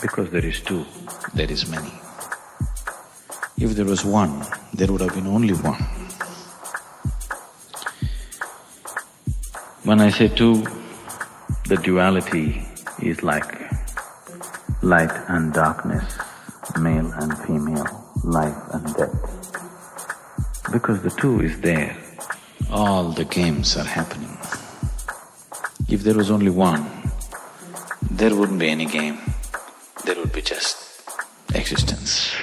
Because there is two, there is many. If there was one, there would have been only one. When I say two, the duality is like light and darkness and female, life and death. Because the two is there, all the games are happening. If there was only one, there wouldn't be any game, there would be just existence.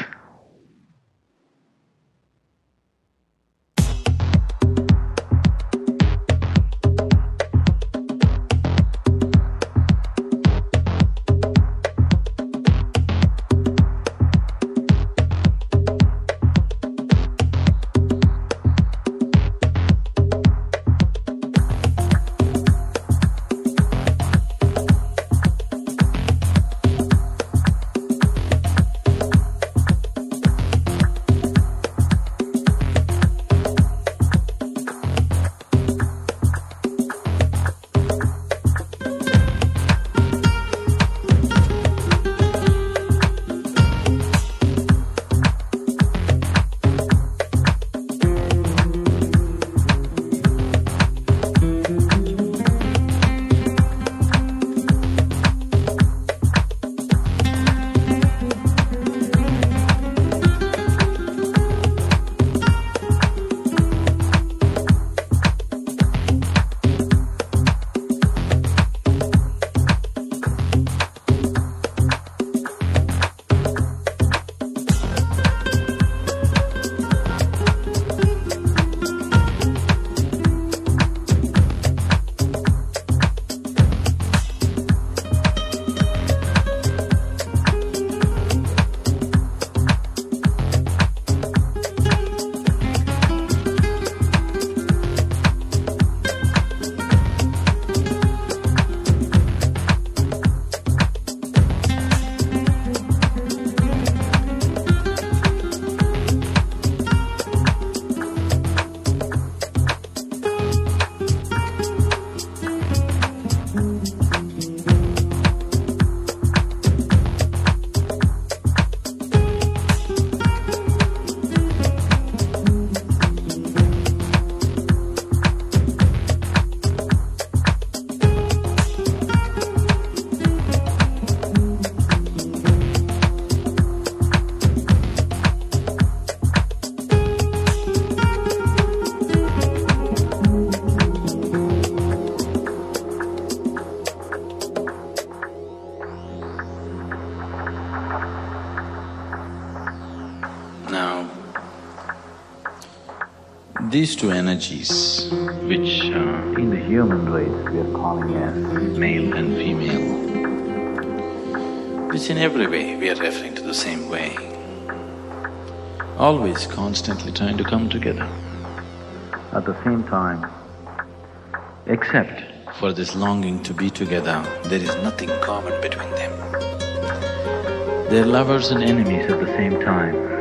These two energies, which uh, in the human race we are calling as male and female, which in every way we are referring to the same way, always constantly trying to come together. At the same time, except for this longing to be together, there is nothing common between them. They're lovers and enemies at the same time.